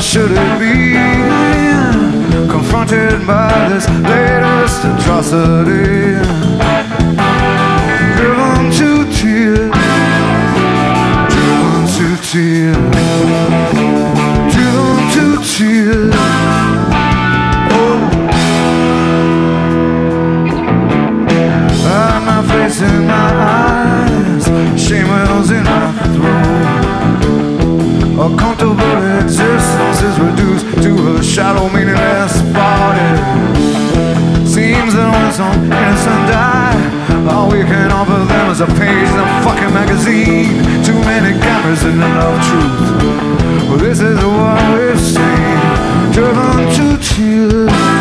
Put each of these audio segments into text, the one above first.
should it be? Confronted by this latest atrocity, driven to tears, driven to tears, driven to tears. Shallow, meaningless body. Seems that when some innocent die, all we can offer them is a page in a fucking magazine. Too many cameras and enough truth. Well, this is what we've seen. Driven to tears.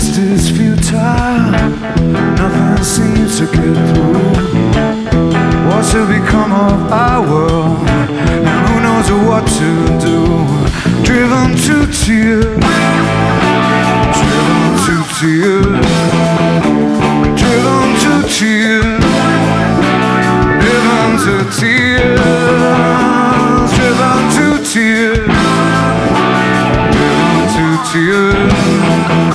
just is futile. Nothing seems to get through What's to become of our world? And who knows what to do? Driven to tears. Driven to tears. Driven to tears. Driven to tears. Driven to tears. Driven to tears.